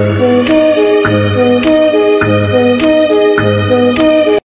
Thank you.